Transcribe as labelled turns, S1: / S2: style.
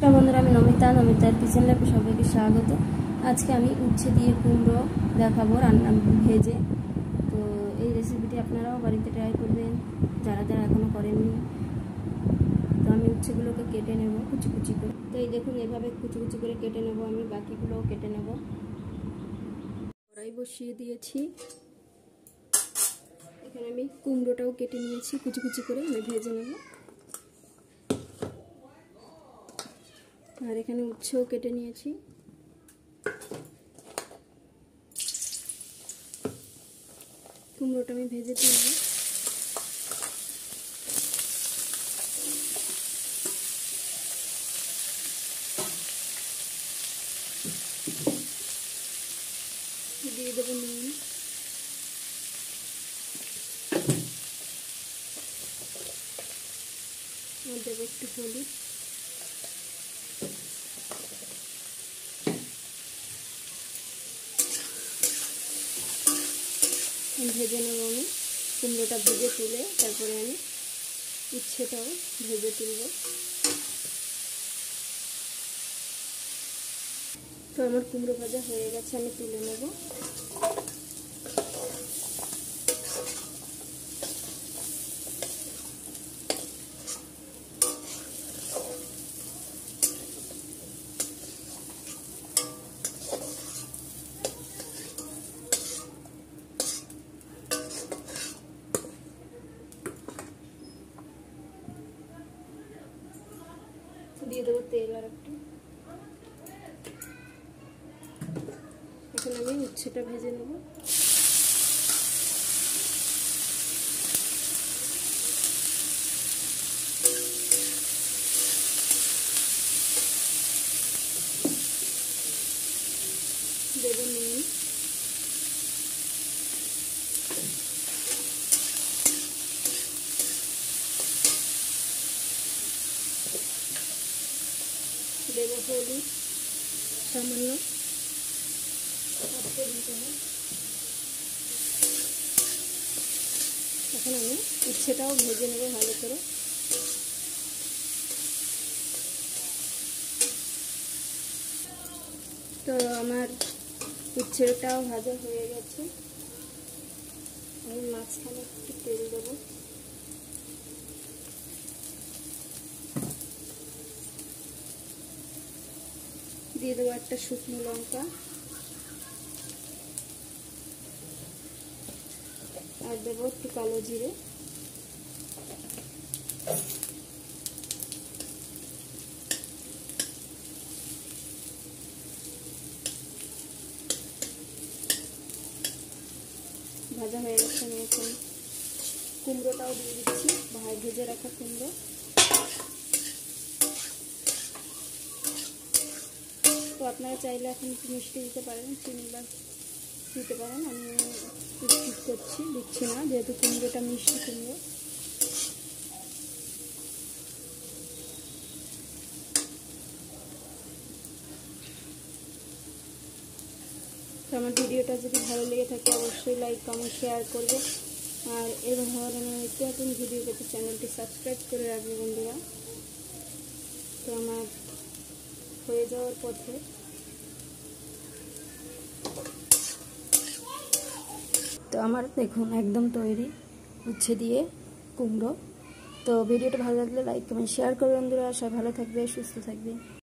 S1: নমস্কার বন্ধুরা, আমি নমিতা নমিতার কিচেন সবাইকে স্বাগত। আজকে আমি উচ্ছে দিয়ে কুমড়ো দেখাবো রান্না ভেজে। তো এই রেসিপিটি আপনারাও বাড়িতে ট্রাই করবেন, যারা যারা এখনও করেননি। তো আমি উচ্ছেগুলোকে কেটে নেব কুচি কুচি করে। তো এই দেখুন, এভাবে কুচি কুচি করে কেটে নেব, আমি বাকিগুলোও কেটে নেব। কড়াই বসিয়ে দিয়েছি। এখানে আমি কুমড়োটাও কেটে নিয়েছি, কুচি কুচি করে আমি ভেজে নেব। আর এখানে উচ্ছেও কেটে নিয়েছি। কুমড়োটা আমি ভেজে তুলব। দিয়ে দেবো নুন। দেবো একটু হলুদ। ভেজে নেব আমি। কুমড়োটা ভেজে তুলে তারপরে আমি উচ্ছেটাও ভেজে তুলব। তো আমার কুমড়ো ভাজা হয়ে গেছে, আমি তুলে নেব। দিয়ে দেবো তেল আর একটু এখন আমি উচ্ছেটা ভেজে নেব দেবো নুন দেবো হলুদ, সামান্য। এখন আমি উচ্ছেটাও ভেজে নেব ভালো করে। তো আমার উচ্ছেটাও ভাজা হয়ে গেছে। আমি মাঝখানে একটু তেল দেবো। দিয়ে দেবো একটা শুকনো লঙ্কা। আর দেবো একটু কালো জিরে। ভাজা হয়ে গেছে, আমি এখন কুমড়োটাও দিয়ে দিচ্ছি, ভেজে রাখা কুমড়ো। আপনারা চাইলে এখন একটু মিষ্টি দিতে পারেন, চিনি বা দিতে পারেন। আমি স্কিপ করছি, দিচ্ছি না, যেহেতু কুমড়োটা মিষ্টি কুমড়ো। তো আমার ভিডিওটা যদি ভালো লেগে থাকে, অবশ্যই লাইক কমেন্ট শেয়ার করবে আর এরকম ধরনের নিত্য নতুন ভিডিও পেতে চ্যানেলটি সাবস্ক্রাইব করে রাখবে বন্ধুরা। তো আমার যাওয়ার পথে। তো আমার দেখুন, একদম তৈরি উচ্ছে দিয়ে কুমড়ো। তো ভিডিওটা ভালো লাগলে লাইক কমেন্ট শেয়ার করবে বন্ধুরা। সবাই ভালো থাকবে, সুস্থ থাকবে।